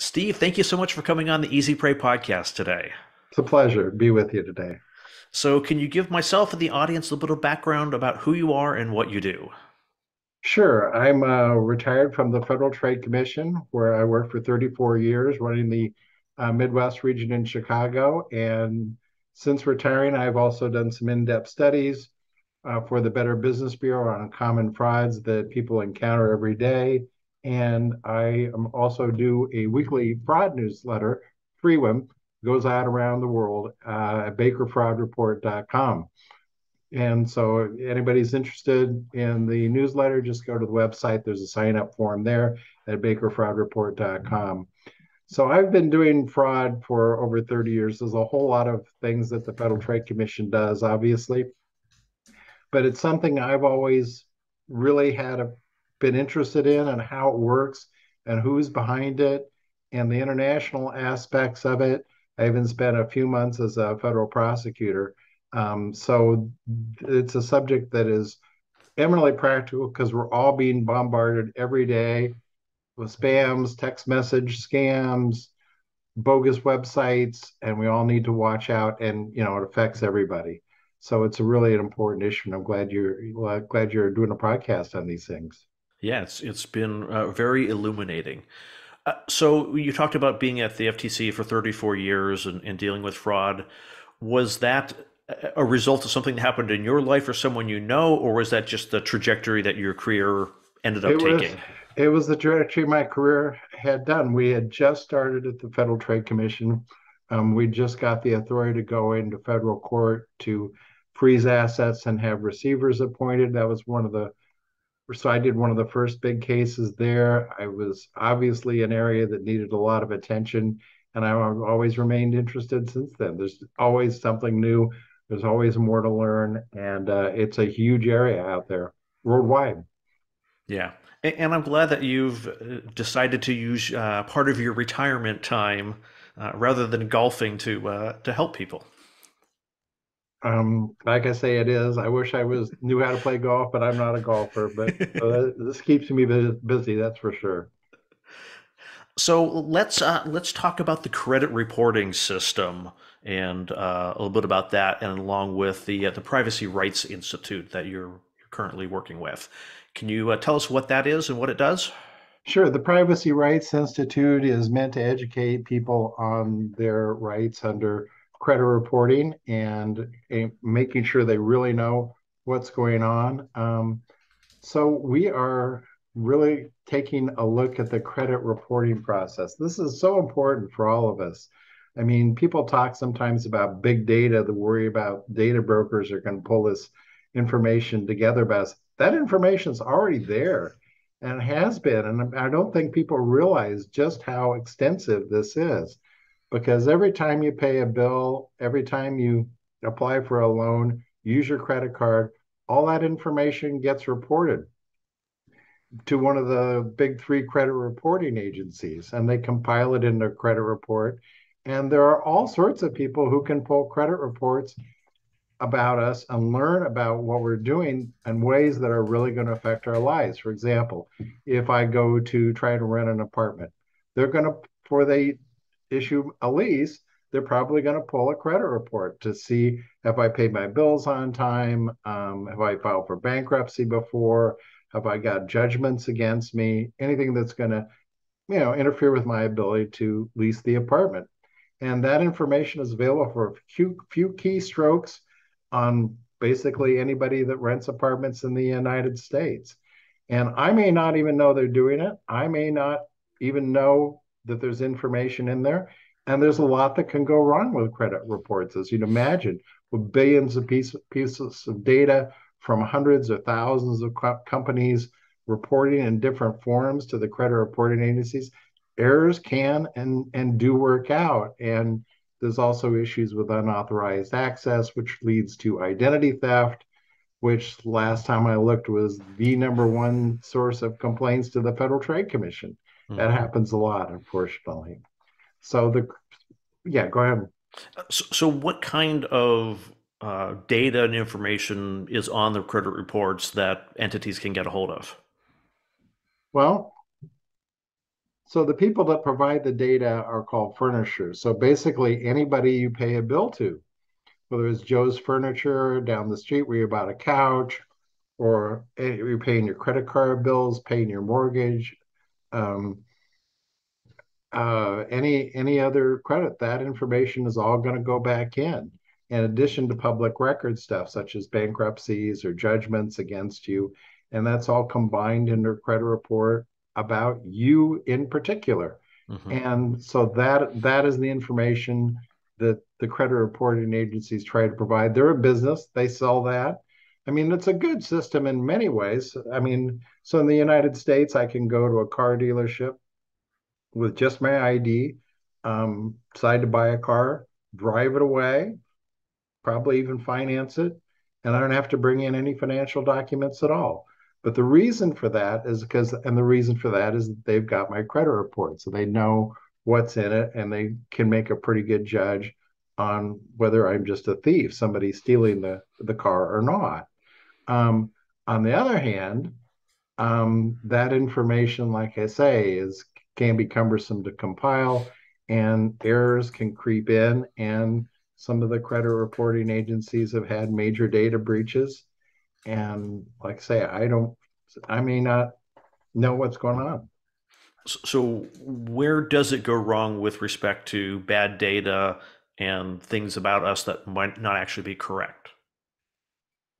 Steve, thank you so much for coming on the Easy Prey podcast today. It's a pleasure to be with you today. So, can you give myself and the audience a little bit of background about who you are and what you do? Sure. I'm uh, retired from the Federal Trade Commission, where I worked for 34 years running the uh, Midwest region in Chicago. And since retiring, I've also done some in depth studies uh, for the Better Business Bureau on common frauds that people encounter every day. And I also do a weekly fraud newsletter, FreeWIM, goes out around the world uh, at bakerfraudreport.com. And so, if anybody's interested in the newsletter, just go to the website. There's a sign up form there at bakerfraudreport.com. So, I've been doing fraud for over 30 years. There's a whole lot of things that the Federal Trade Commission does, obviously, but it's something I've always really had a, been interested in and how it works and who's behind it and the international aspects of it. I even spent a few months as a federal prosecutor um, so it's a subject that is eminently practical because we're all being bombarded every day with spams, text message scams, bogus websites, and we all need to watch out. And you know, it affects everybody. So it's a really an important issue, and I'm glad you're glad you're doing a podcast on these things. Yeah, it's it's been uh, very illuminating. Uh, so you talked about being at the FTC for 34 years and, and dealing with fraud. Was that a result of something that happened in your life or someone you know, or was that just the trajectory that your career ended up it taking? Was, it was the trajectory my career had done. We had just started at the Federal Trade Commission. Um, we just got the authority to go into federal court to freeze assets and have receivers appointed. That was one of the so I did one of the first big cases there. I was obviously an area that needed a lot of attention, and I've always remained interested since then. There's always something new there's always more to learn, and uh, it's a huge area out there worldwide. Yeah. And I'm glad that you've uh, decided to use uh, part of your retirement time uh, rather than golfing to uh, to help people. Um, like I say, it is. I wish I was knew how to play golf, but I'm not a golfer. But uh, this keeps me busy, that's for sure. So let's uh, let's talk about the credit reporting system and uh, a little bit about that, and along with the uh, the Privacy Rights Institute that you're, you're currently working with. Can you uh, tell us what that is and what it does? Sure. The Privacy Rights Institute is meant to educate people on their rights under credit reporting and making sure they really know what's going on. Um, so we are really taking a look at the credit reporting process. This is so important for all of us. I mean, people talk sometimes about big data, the worry about data brokers are going to pull this information together us. That information is already there and has been. And I don't think people realize just how extensive this is because every time you pay a bill, every time you apply for a loan, use your credit card, all that information gets reported to one of the big three credit reporting agencies and they compile it into a credit report and there are all sorts of people who can pull credit reports about us and learn about what we're doing in ways that are really going to affect our lives. For example, if I go to try to rent an apartment, they're going to, before they issue a lease, they're probably going to pull a credit report to see have I paid my bills on time? Um, have I filed for bankruptcy before? Have I got judgments against me? Anything that's going to, you know, interfere with my ability to lease the apartment and that information is available for a few, few keystrokes on basically anybody that rents apartments in the United States. And I may not even know they're doing it. I may not even know that there's information in there. And there's a lot that can go wrong with credit reports, as you'd imagine, with billions of piece, pieces of data from hundreds or thousands of co- companies reporting in different forms to the credit reporting agencies errors can and and do work out. And there's also issues with unauthorized access which leads to identity theft which last time i looked was the number one source of complaints to the federal trade commission mm-hmm. that happens a lot unfortunately so the yeah go ahead so, so what kind of uh, data and information is on the credit reports that entities can get a hold of well So the people that provide the data are called furnishers. So basically, anybody you pay a bill to, whether it's Joe's Furniture down the street where you bought a couch, or you're paying your credit card bills, paying your mortgage, um, uh, any any other credit, that information is all going to go back in. In addition to public record stuff such as bankruptcies or judgments against you, and that's all combined in their credit report about you in particular. Mm-hmm. And so that that is the information that the credit reporting agencies try to provide. They're a business, they sell that. I mean, it's a good system in many ways. I mean, so in the United States, I can go to a car dealership with just my ID, um, decide to buy a car, drive it away, probably even finance it, and I don't have to bring in any financial documents at all. But the reason for that is because, and the reason for that is that they've got my credit report. So they know what's in it and they can make a pretty good judge on whether I'm just a thief, somebody stealing the, the car or not. Um, on the other hand, um, that information, like I say, is can be cumbersome to compile and errors can creep in and some of the credit reporting agencies have had major data breaches and like I say, I don't, I may not know what's going on. So, where does it go wrong with respect to bad data and things about us that might not actually be correct?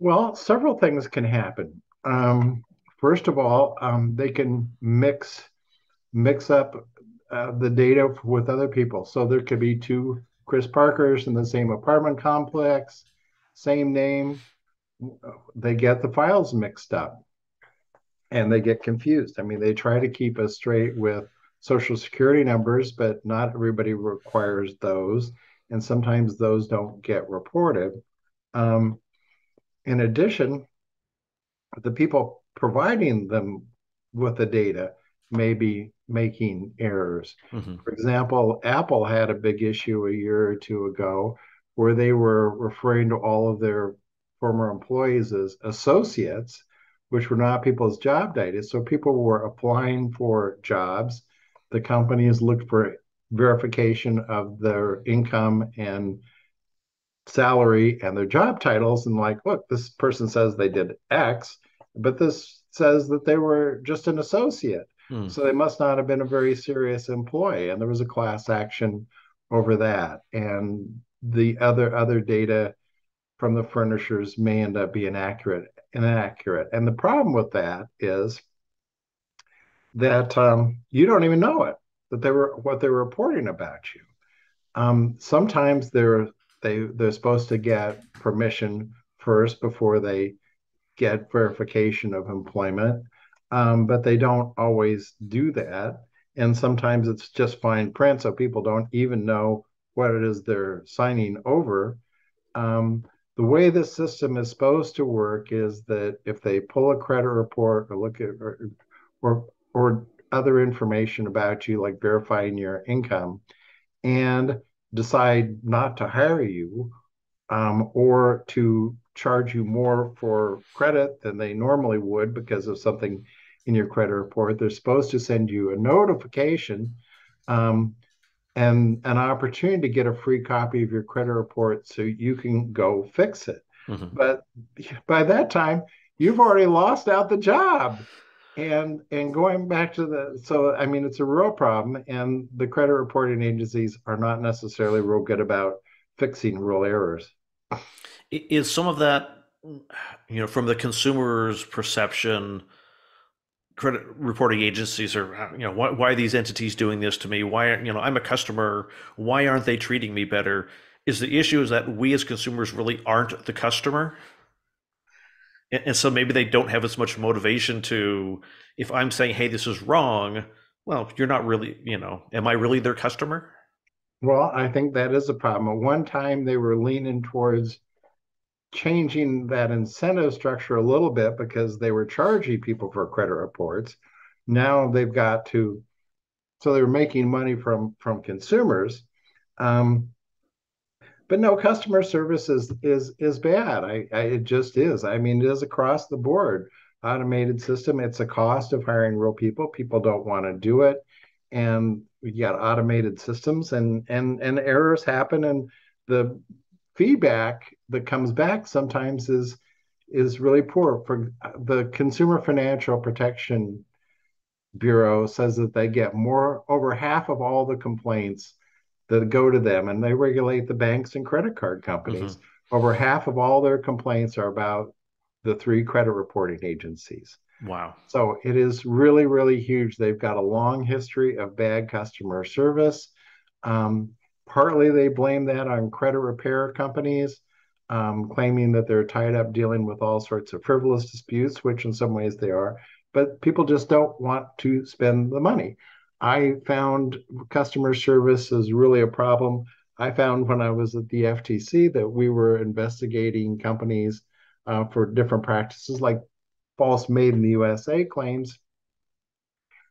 Well, several things can happen. Um, first of all, um, they can mix mix up uh, the data with other people. So there could be two Chris Parkers in the same apartment complex, same name, they get the files mixed up and they get confused. I mean, they try to keep us straight with social security numbers, but not everybody requires those. And sometimes those don't get reported. Um, in addition, the people providing them with the data may be making errors. Mm-hmm. For example, Apple had a big issue a year or two ago where they were referring to all of their former employees as associates, which were not people's job data. So people were applying for jobs. The companies looked for verification of their income and salary and their job titles and like look this person says they did x but this says that they were just an associate hmm. so they must not have been a very serious employee and there was a class action over that and the other other data from the furnishers may end up being accurate inaccurate. And the problem with that is that um, you don't even know it that they were what they're reporting about you. Um, sometimes they're they they're supposed to get permission first before they get verification of employment, um, but they don't always do that. And sometimes it's just fine print, so people don't even know what it is they're signing over. Um, the way this system is supposed to work is that if they pull a credit report or look at or, or, or other information about you, like verifying your income, and decide not to hire you um, or to charge you more for credit than they normally would because of something in your credit report, they're supposed to send you a notification um, and an opportunity to get a free copy of your credit report so you can go fix it. Mm-hmm. But by that time, you've already lost out the job. And and going back to the so I mean it's a real problem and the credit reporting agencies are not necessarily real good about fixing real errors. Is some of that you know from the consumer's perception credit reporting agencies are you know why, why, are these entities doing this to me? Why you know i'm a customer. Why aren't they treating me better? Is the issue is that we as consumers really aren't the customer and, and so maybe they don't have as much motivation to if i'm saying hey this is wrong well you're not really you know am i really their customer well i think that is a problem at one time they were leaning towards changing that incentive structure a little bit because they were charging people for credit reports. Now they've got to, so they're making money from from consumers. Um, but no, customer service is is is bad. I, I it just is. I mean, it is across the board. Automated system. It's a cost of hiring real people. People don't want to do it. and you got automated systems and and and errors happen and the feedback that comes back sometimes is is really poor for the consumer financial protection bureau says that they get more over half of all the complaints that go to them and they regulate the banks and credit card companies mm-hmm. over half of all their complaints are about the three credit reporting agencies Wow. So it is really, really huge. They've got a long history of bad customer service. Um, partly they blame that on credit repair companies, um, claiming that they're tied up dealing with all sorts of frivolous disputes, which in some ways they are. But people just don't want to spend the money. I found customer service is really a problem. I found when I was at the FTC that we were investigating companies uh, for different practices like false made in the USA claims.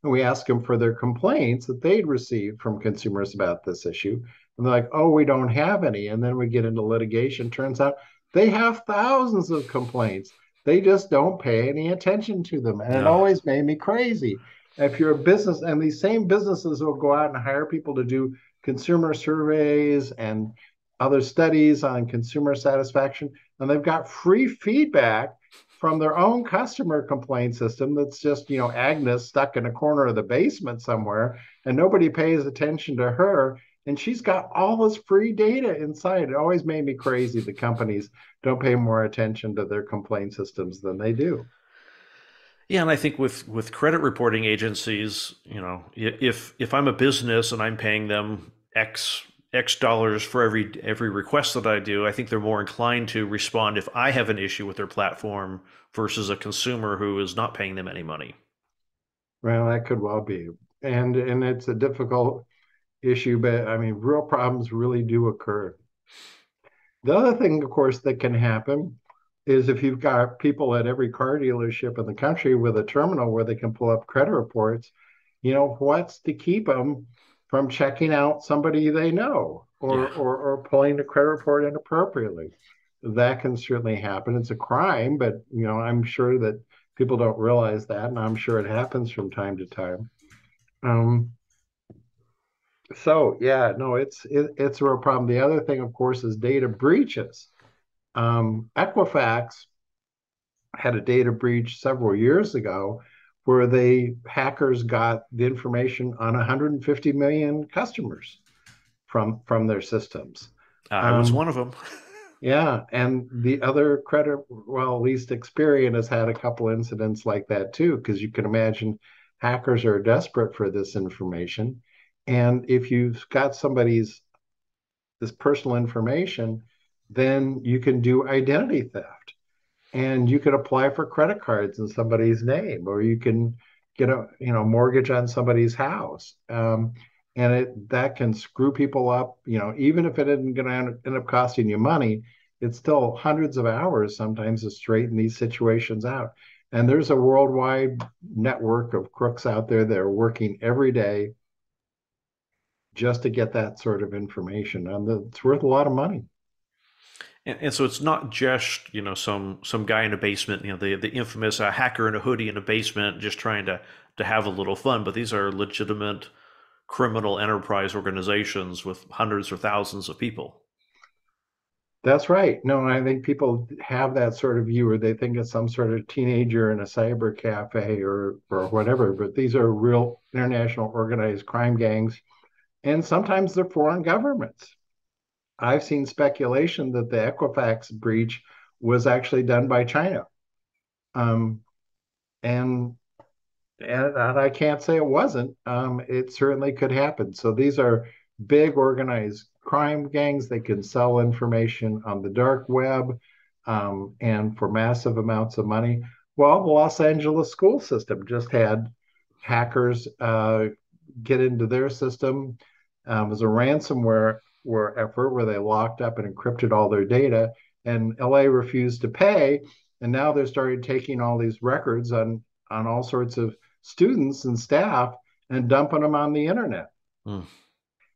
And we asked them for their complaints that they'd received from consumers about this issue. And they're like, oh, we don't have any. And then we get into litigation. Turns out they have thousands of complaints. They just don't pay any attention to them. And no. it always made me crazy. If you're a business, and these same businesses will go out and hire people to do consumer surveys and other studies on consumer satisfaction, and they've got free feedback from their own customer complaint system that's just, you know, Agnes stuck in a corner of the basement somewhere and nobody pays attention to her. And she's got all this free data inside. It always made me crazy. The companies don't pay more attention to their complaint systems than they do. Yeah, and I think with with credit reporting agencies, you know, if if I'm a business and I'm paying them X X dollars for every every request that I do, I think they're more inclined to respond if I have an issue with their platform versus a consumer who is not paying them any money. Well, that could well be. And and it's a difficult issue, but I mean real problems really do occur. The other thing, of course, that can happen is if you've got people at every car dealership in the country with a terminal where they can pull up credit reports, you know, what's to keep them from checking out somebody they know or, yeah. or, or pulling a credit report inappropriately. That can certainly happen. It's a crime, but you know, I'm sure that people don't realize that, and I'm sure it happens from time to time. Um, so yeah, no, it's it, it's a real problem. The other thing, of course, is data breaches. Um, Equifax had a data breach several years ago where they hackers got the information on 150 million customers from from their systems. Uh, I was um, one of them. yeah, and the other credit, well, at least Experian has had a couple incidents like that too, because you can imagine hackers are desperate for this information, and if you've got somebody's this personal information, then you can do identity theft. And you can apply for credit cards in somebody's name or you can get a you know mortgage on somebody's house. Um, and it that can screw people up you know even if it isn't going to end up costing you money it's still hundreds of hours sometimes to straighten these situations out. And there's a worldwide network of crooks out there that are working every day just to get that sort of information. And it's worth a lot of money and, and, so it's not just you know some some guy in a basement, you know the the infamous uh, hacker in a hoodie in a basement just trying to to have a little fun, but these are legitimate criminal enterprise organizations with hundreds or thousands of people. That's right. No, I think people have that sort of view, or they think it's some sort of teenager in a cyber cafe or or whatever. But these are real international organized crime gangs, and sometimes they're foreign governments. I've seen speculation that the Equifax breach was actually done by China. Um, and, and, and I can't say it wasn't. Um, it certainly could happen. So these are big organized crime gangs. They can sell information on the dark web um, and for massive amounts of money. Well, the Los Angeles school system just had hackers uh, get into their system um, as a ransomware were effort where they locked up and encrypted all their data, and LA refused to pay, and now they're started taking all these records on on all sorts of students and staff and dumping them on the internet. Mm.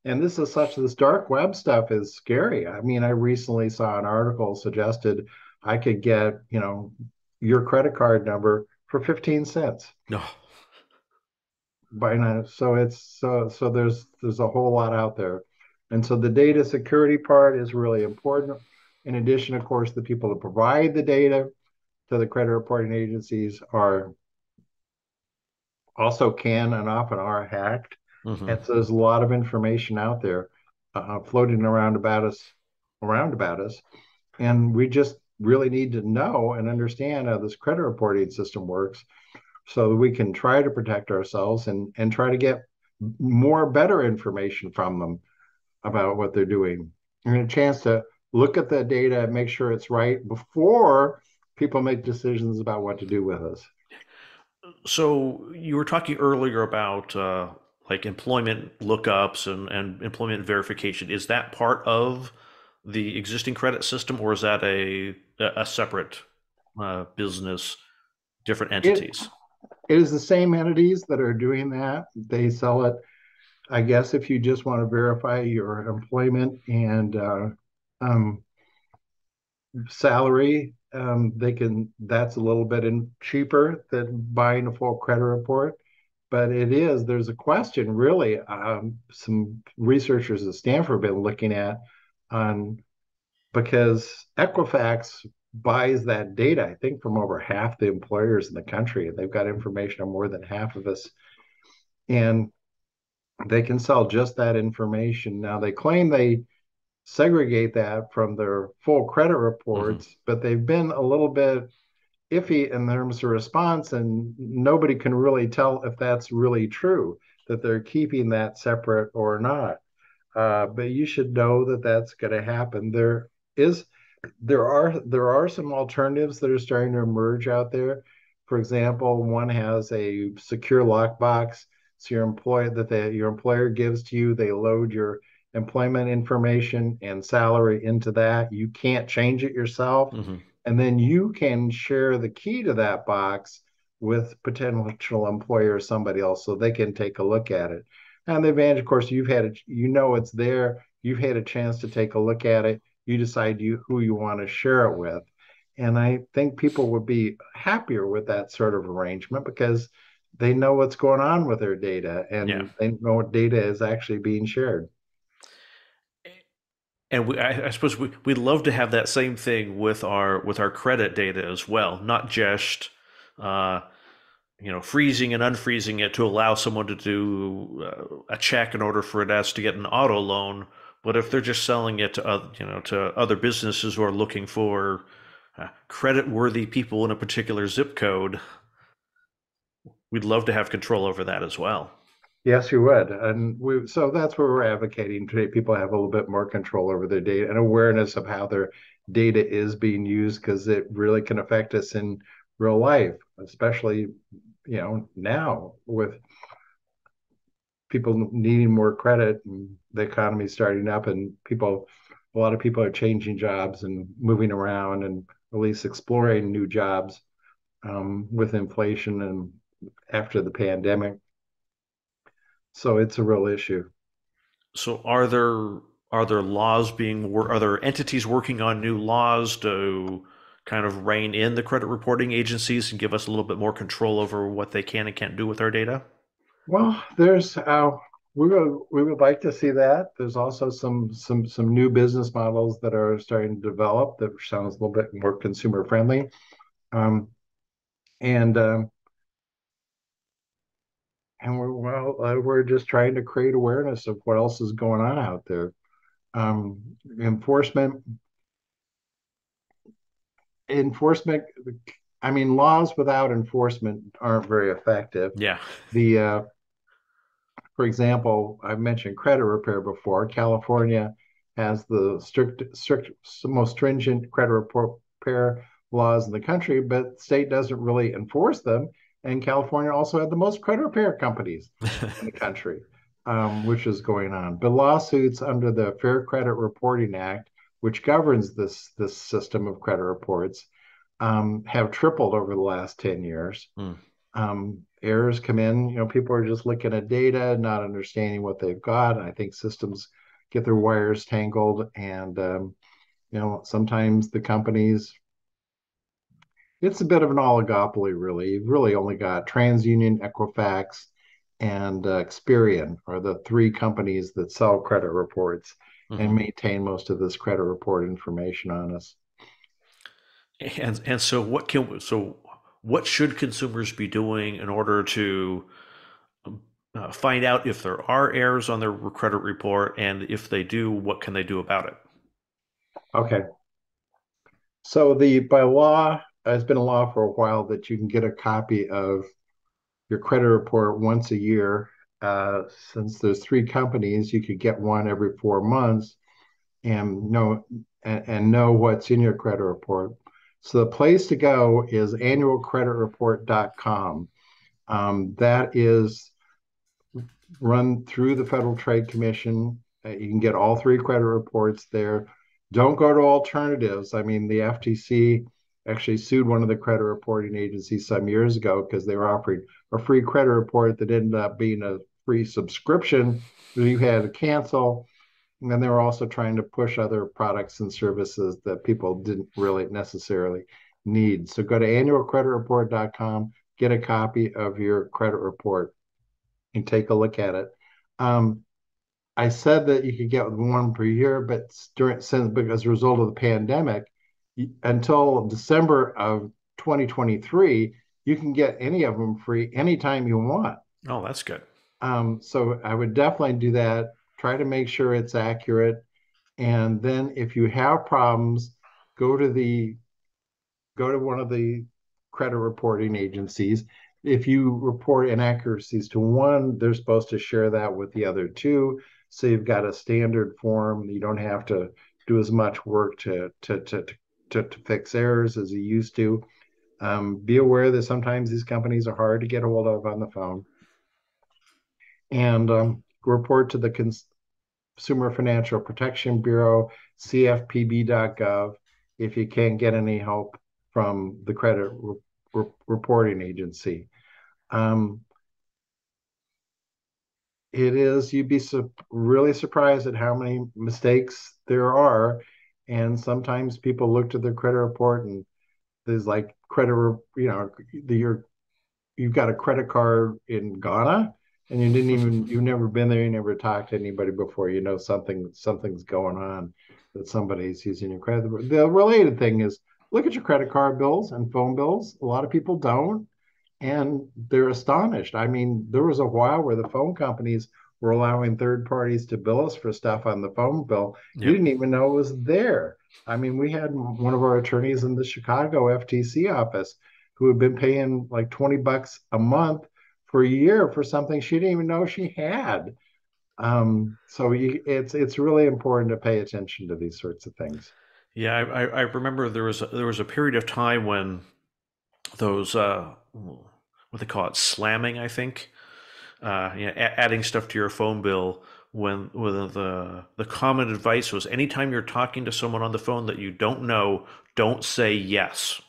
And this is such this dark web stuff is scary. I mean, I recently saw an article suggested I could get, you know, your credit card number for 15 cents. No. by now. So it's so so there's there's a whole lot out there, and so the data security part is really important. In addition, of course, the people that provide the data to the credit reporting agencies are also can and often are hacked, mm-hmm. and so there's a lot of information out there uh, floating around about us, around about us, and we just really need to know and understand how this credit reporting system works so that we can try to protect ourselves and and try to get more better information from them about what they're doing. And a chance to look at the data and make sure it's right before people make decisions about what to do with us. So you were talking earlier about uh, like employment lookups and, and employment verification. Is that part of the existing credit system or is that a a separate uh, business different entities? it, it is the same entities that are doing that. They sell it, I guess, if you just want to verify your employment and uh, um, salary, um, they can. That's a little bit in, cheaper than buying a full credit report. But it is. There's a question, really. Um, some researchers at Stanford have been looking at on because Equifax buys that data, I think, from over half the employers in the country. and They've got information on more than half of us. And they can sell just that information. Now, they claim they segregate that from their full credit reports, mm-hmm. but they've been a little bit iffy in terms of response, and nobody can really tell if that's really true, that they're keeping that separate or not. Uh, but you should know that that's going to happen. There is there are there are some alternatives that are starting to emerge out there. For example, one has a secure lockbox. So your employer that the, your employer gives to you, they load your employment information and salary into that. You can't change it yourself. Mm-hmm. And then you can share the key to that box with potential employer or somebody else so they can take a look at it. And the advantage, of course, you've had it, you know it's there, you've had a chance to take a look at it you decide you who you want to share it with and i think people would be happier with that sort of arrangement because they know what's going on with their data and yeah. they know what data is actually being shared and we, I, I, suppose we, we'd love to have that same thing with our with our credit data as well not just uh, you know freezing and unfreezing it to allow someone to do uh, a check in order for us to get an auto loan but if they're just selling it to other, you know to other businesses who are looking for uh, credit-worthy people in a particular zip code, we'd love to have control over that as well. Yes, you would, and we so that's what we're advocating today. People have a little bit more control over their data and awareness of how their data is being used because it really can affect us in real life, especially you know now with people needing more credit and the economy starting up and people a lot of people are changing jobs and moving around and at least exploring new jobs um, with inflation and after the pandemic. So it's a real issue. So are there are there laws being are there entities working on new laws to kind of rein in the credit reporting agencies and give us a little bit more control over what they can and can't do with our data? Well, there's uh, we would we would like to see that. There's also some some some new business models that are starting to develop that sounds a little bit more consumer friendly, um, and um, and we're well uh, we're just trying to create awareness of what else is going on out there. Um, enforcement enforcement I mean, laws without enforcement aren't very effective. Yeah. The uh, for example, I mentioned credit repair before. California has the strict, strict, most stringent credit repair laws in the country, but state doesn't really enforce them. And California also had the most credit repair companies in the country, um, which is going on. But lawsuits under the Fair Credit Reporting Act, which governs this this system of credit reports, um, have tripled over the last ten years. Mm. Um, errors come in. You know, people are just looking at data, not understanding what they've got. And I think systems get their wires tangled, and um, you know, sometimes the companies. It's a bit of an oligopoly, really. You've really only got TransUnion, Equifax, and uh, Experian are the three companies that sell credit reports mm-hmm. and maintain most of this credit report information on us. And and so what can so what should consumers be doing in order to um, uh, find out if there are errors on their credit report, and if they do, what can they do about it? Okay. So the by law, it's been a law for a while that you can get a copy of your credit report once a year. Uh, since there's three companies, you could get one every four months and know and, and know what's in your credit report. So the place to go is annualcreditreport.com. Um, that is run through the Federal Trade Commission. Uh, you can get all three credit reports there. Don't go to alternatives. I mean, the FTC actually sued one of the credit reporting agencies some years ago because they were offering a free credit report that ended up being a free subscription that you had to cancel. And then they were also trying to push other products and services that people didn't really necessarily need. So go to annualcreditreport.com, get a copy of your credit report, and take a look at it. Um, I said that you could get one per year, but during since because as a result of the pandemic, until December of 2023, you can get any of them free anytime you want. Oh, that's good. Um, so I would definitely do that. Try to make sure it's accurate, and then if you have problems, go to the go to one of the credit reporting agencies. If you report inaccuracies to one, they're supposed to share that with the other two. So you've got a standard form. You don't have to do as much work to to to to, to fix errors as you used to. Um, be aware that sometimes these companies are hard to get a hold of on the phone. And um, report to the Consumer Financial Protection Bureau, CFPB.gov, if you can't get any help from the credit re- re- reporting agency. Um, it is, you'd be su- really surprised at how many mistakes there are. And sometimes people look to their credit report and there's like credit, you know, the, you're, you've got a credit card in Ghana and you didn't even, you've never been there, you never talked to anybody before, you know, something, something's going on that somebody's using your credit. The related thing is look at your credit card bills and phone bills. A lot of people don't, and they're astonished. I mean, there was a while where the phone companies were allowing third parties to bill us for stuff on the phone bill. Yep. You didn't even know it was there. I mean, we had one of our attorneys in the Chicago FTC office who had been paying like 20 bucks a month for a year for something she didn't even know she had. Um, so you, it's it's really important to pay attention to these sorts of things. Yeah, I, I remember there was a, there was a period of time when those uh, what they call it slamming, I think, uh, you know, a- adding stuff to your phone bill. When when the the common advice was, anytime you're talking to someone on the phone that you don't know, don't say yes,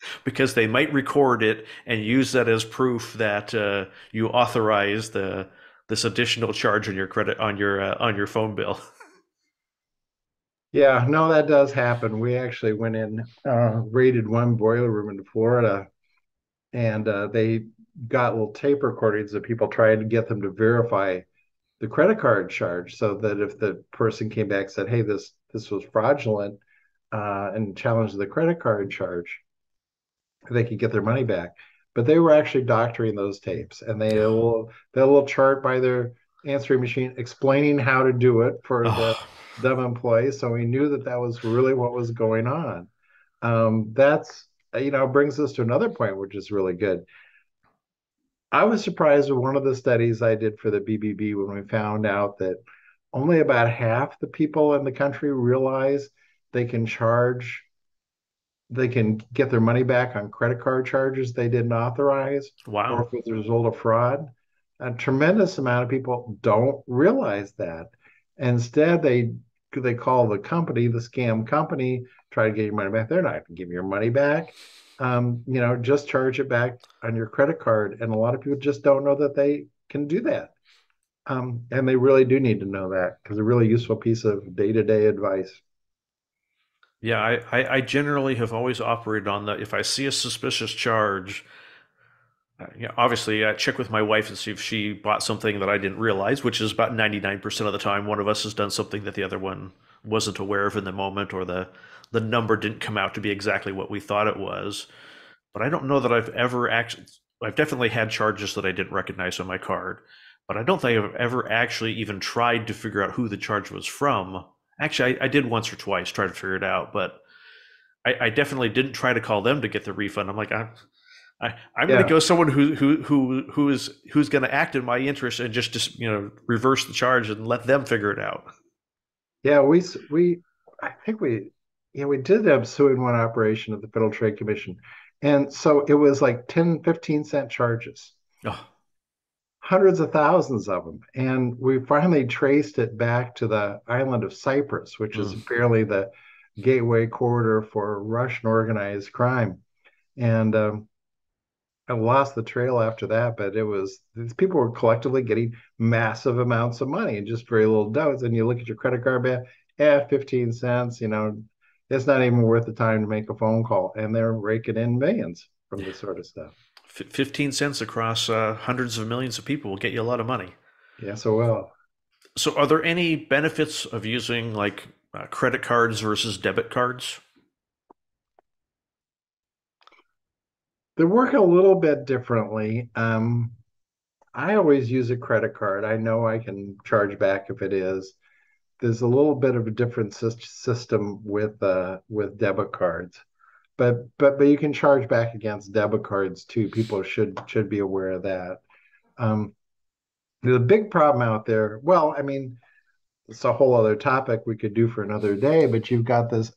because they might record it and use that as proof that uh, you authorized the this additional charge on your credit on your uh, on your phone bill. Yeah, no, that does happen. We actually went in, uh, raided one boiler room in Florida, and uh, they got little tape recordings of people trying to get them to verify the credit card charge, so that if the person came back and said, "Hey, this this was fraudulent," uh, and challenged the credit card charge, they could get their money back. But they were actually doctoring those tapes, and they had a little, they little chart by their answering machine explaining how to do it for the dumb employees. So we knew that that was really what was going on. Um, that's, you know, brings us to another point, which is really good. I was surprised with one of the studies I did for the BBB when we found out that only about half the people in the country realize they can charge, they can get their money back on credit card charges they didn't authorize. Wow. Or as a result of fraud. A tremendous amount of people don't realize that. Instead, they they call the company the scam company, try to get your money back. They're not going to give you your money back. Um, you know, just charge it back on your credit card. And a lot of people just don't know that they can do that. Um, and they really do need to know that because a really useful piece of day to day advice. Yeah, I, I, I generally have always operated on that. If I see a suspicious charge, uh, yeah, obviously, I check with my wife and see if she bought something that I didn't realize, which is about 99% of the time. One of us has done something that the other one wasn't aware of in the moment, or the, the number didn't come out to be exactly what we thought it was. But I don't know that I've ever actually, I've definitely had charges that I didn't recognize on my card, but I don't think I've ever actually even tried to figure out who the charge was from. Actually, I, I did once or twice try to figure it out, but I, I definitely didn't try to call them to get the refund. I'm like, I, I, I'm going to go someone who who who who is who's going to act in my interest and just just you know reverse the charge and let them figure it out. Yeah, we we I think we yeah we did have suing one operation of the Federal Trade Commission, and so it was like 10, 15 cent charges. Oh. Hundreds of thousands of them. And we finally traced it back to the island of Cyprus, which mm. is apparently the gateway corridor for Russian organized crime. And um, I lost the trail after that, but it was these people were collectively getting massive amounts of money and just very little doubts. And you look at your credit card bill, yeah, 15 cents, you know, it's not even worth the time to make a phone call. And they're raking in millions from this sort of stuff. 15 cents across uh, hundreds of millions of people will get you a lot of money. Yeah, so well. So, are there any benefits of using like uh, credit cards versus debit cards? They work a little bit differently. Um, I always use a credit card. I know I can charge back if it is. There's a little bit of a different system with uh, with debit cards, but but but you can charge back against debit cards too. People should should be aware of that. Um, the big problem out there. Well, I mean, it's a whole other topic we could do for another day. But you've got this.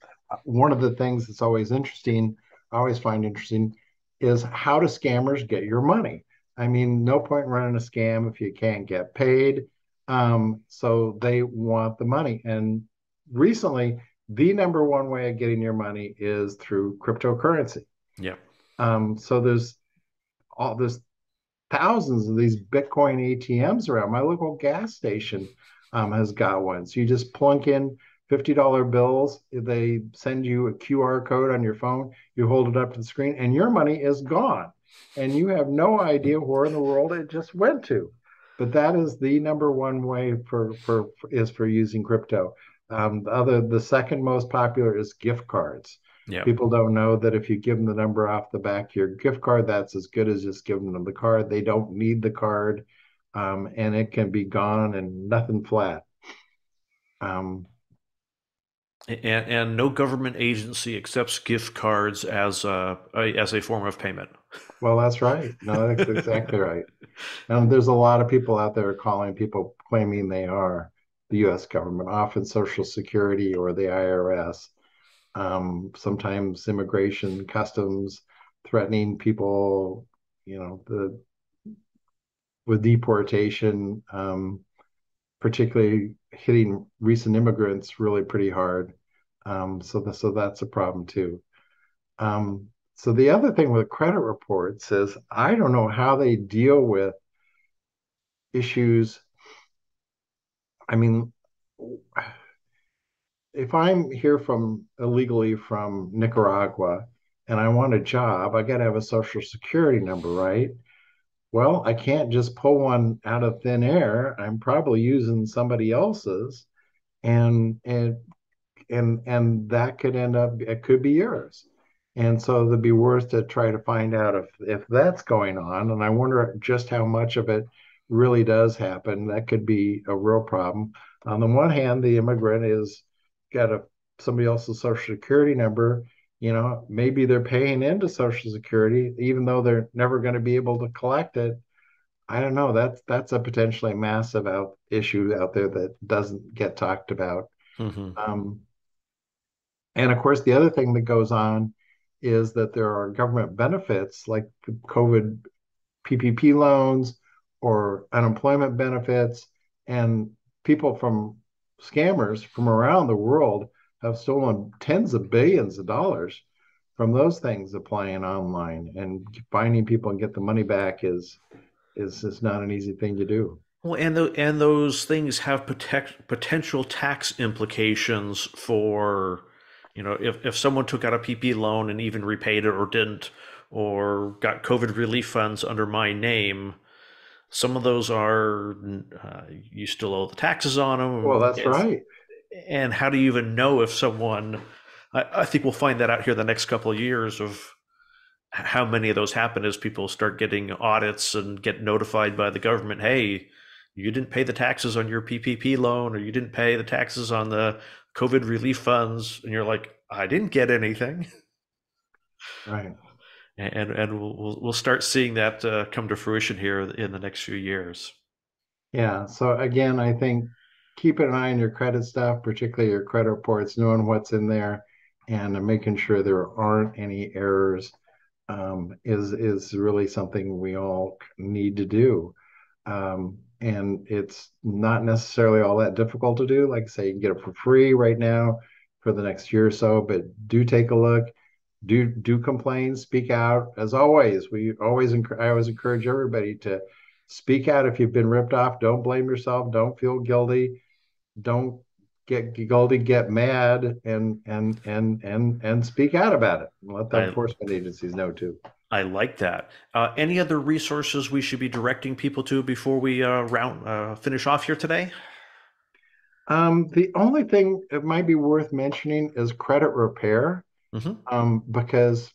One of the things that's always interesting, I always find interesting, is how do scammers get your money? I mean, no point in running a scam if you can't get paid. Um, so they want the money. And recently, the number one way of getting your money is through cryptocurrency. Yeah. Um, so there's all there's thousands of these Bitcoin ATMs around. My local gas station um, has got one. So you just plunk in $50 bills. They send you a QR code on your phone. You hold it up to the screen, and your money is gone. And you have no idea where in the world it just went to. But that is the number one way for, for, for is for using crypto. Um, the other, the second most popular is gift cards. Yeah. People don't know that if you give them the number off the back of your gift card, that's as good as just giving them the card. They don't need the card, um, and it can be gone and nothing flat. Um, and, and no government agency accepts gift cards as a, as a form of payment. Well, that's right. No, that's exactly right. And there's a lot of people out there calling people claiming they are the U.S. government, often Social Security or the IRS. Um, sometimes immigration, customs, threatening people, you know, the with deportation. Um, particularly hitting recent immigrants really pretty hard. Um, so, the, so that's a problem too. Um, so the other thing with credit reports is I don't know how they deal with issues. I mean, if I'm here from illegally from Nicaragua and I want a job, I got to have a social security number, right? Well, I can't just pull one out of thin air. I'm probably using somebody else's, and and and and that could end up it could be yours. And so it'd be worth to try to find out if if that's going on. And I wonder just how much of it really does happen. That could be a real problem. On the one hand, the immigrant is got a somebody else's social security number you know maybe they're paying into social security even though they're never going to be able to collect it i don't know that's that's a potentially massive out issue out there that doesn't get talked about mm-hmm. um, and of course the other thing that goes on is that there are government benefits like covid ppp loans or unemployment benefits and people from scammers from around the world have stolen tens of billions of dollars from those things applying online and finding people and get the money back is is is not an easy thing to do. Well, and the, and those things have protect, potential tax implications for, you know, if, if someone took out a PP loan and even repaid it or didn't, or got COVID relief funds under my name, some of those are uh, you still owe the taxes on them. Well, that's right. And how do you even know if someone? I, I think we'll find that out here the next couple of years of how many of those happen as people start getting audits and get notified by the government. Hey, you didn't pay the taxes on your PPP loan, or you didn't pay the taxes on the COVID relief funds, and you're like, I didn't get anything. Right. And and we'll we'll start seeing that uh, come to fruition here in the next few years. Yeah. So again, I think keeping an eye on your credit stuff, particularly your credit reports, knowing what's in there, and making sure there aren't any errors um, is is really something we all need to do. Um, and it's not necessarily all that difficult to do. Like I say, you can get it for free right now for the next year or so, but do take a look. Do do complain, speak out. As always, we always I always encourage everybody to speak out if you've been ripped off. Don't blame yourself. Don't feel guilty. Don't get guilty, get mad, and and and and and speak out about it. Let the I, enforcement agencies know too. I like that. Uh, any other resources we should be directing people to before we uh, round uh, finish off here today? Um, the only thing it might be worth mentioning is credit repair, mm-hmm. um, because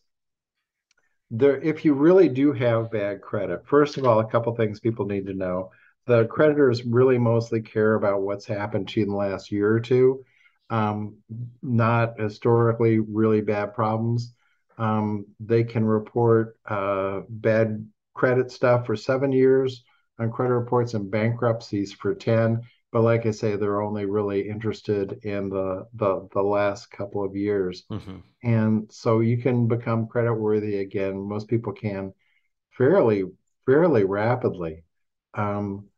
there, if you really do have bad credit, first of all, a couple things people need to know: the creditors really mostly care about what's happened to you in the last year or two, um, not historically really bad problems. Um, they can report uh, bad credit stuff for seven years on credit reports and bankruptcies for 10 but like I say, they're only really interested in the the, the last couple of years, mm-hmm. and so you can become credit worthy again. Most people can fairly fairly rapidly. Um,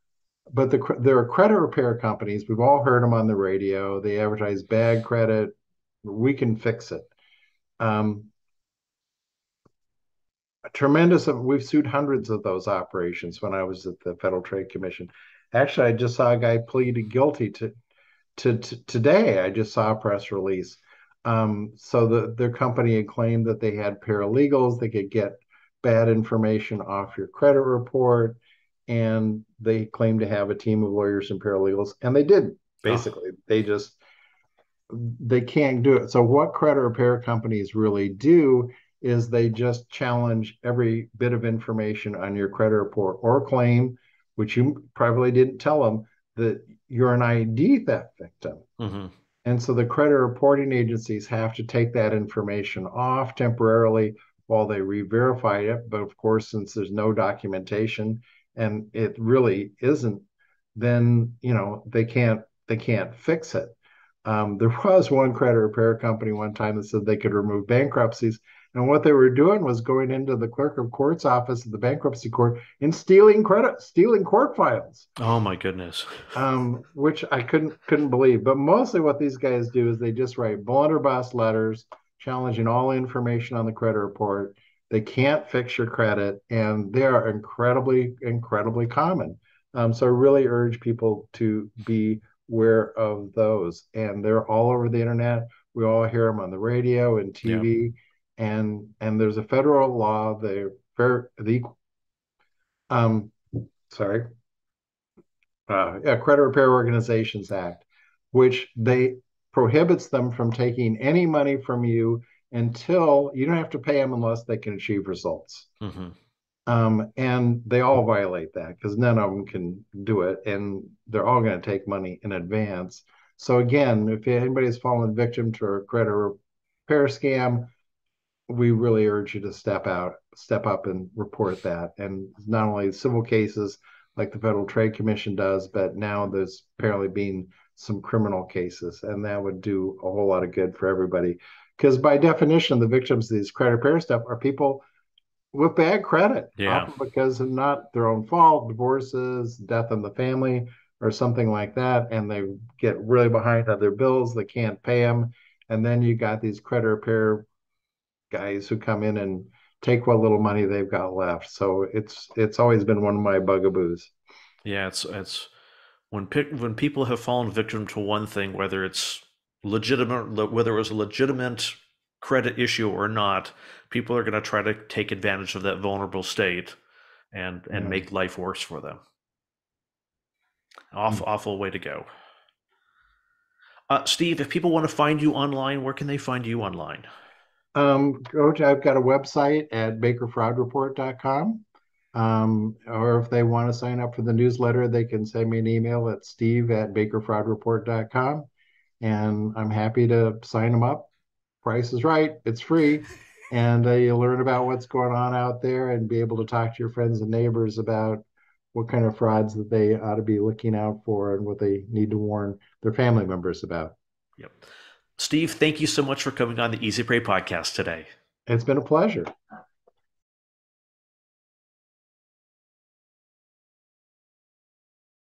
but the, there are credit repair companies. We've all heard them on the radio. They advertise bad credit. We can fix it. Um, tremendous. We've sued hundreds of those operations when I was at the Federal Trade Commission. Actually, I just saw a guy pleaded guilty to, to, to today. I just saw a press release. Um, so the, their company had claimed that they had paralegals. They could get bad information off your credit report, and they claimed to have a team of lawyers and paralegals, and they did. Basically, oh. they just they can't do it. So what credit repair companies really do is they just challenge every bit of information on your credit report or claim which you probably didn't tell them that you're an ID theft victim. Mm-hmm. And so the credit reporting agencies have to take that information off temporarily while they re-verify it. But of course, since there's no documentation and it really isn't, then you know they can't they can't fix it. Um, there was one credit repair company one time that said they could remove bankruptcies, and what they were doing was going into the clerk of court's office at the bankruptcy court and stealing credit, stealing court files. Oh my goodness. Um, which I couldn't couldn't believe. But mostly what these guys do is they just write blunderbuss letters challenging all information on the credit report. They can't fix your credit, and they are incredibly, incredibly common. Um, so I really urge people to be aware of those. And they're all over the internet. We all hear them on the radio and TV. Yeah and and there's a federal law, the fair the um sorry, uh, yeah, Credit Repair Organizations Act, which they prohibits them from taking any money from you until you don't have to pay them unless they can achieve results. Mm-hmm. Um, and they all violate that because none of them can do it, and they're all going to take money in advance. So again, if anybody's fallen victim to a credit repair scam, we really urge you to step out, step up and report that. And not only civil cases like the Federal Trade Commission does, but now there's apparently been some criminal cases, and that would do a whole lot of good for everybody. Because by definition, the victims of these credit repair stuff are people with bad credit, yeah, because of not their own fault, divorces, death in the family, or something like that, and they get really behind on their bills, they can't pay them, and then you got these credit repair guys who come in and take what little money they've got left. So it's it's always been one of my bugaboos. Yeah, it's it's when when people have fallen victim to one thing, whether it's legitimate, whether it was a legitimate credit issue or not, people are going to try to take advantage of that vulnerable state and and yeah. make life worse for them. Awful, mm. awful way to go. Uh, Steve, if people want to find you online, where can they find you online? Um, go to, I've got a website at bakerfraudreport.com. Um, or if they want to sign up for the newsletter, they can send me an email at steve at bakerfraudreport.com. And I'm happy to sign them up. Price is right, it's free. And uh, you'll learn about what's going on out there and be able to talk to your friends and neighbors about what kind of frauds that they ought to be looking out for and what they need to warn their family members about. Yep. Steve, thank you so much for coming on the Easy Prey podcast today. It's been a pleasure.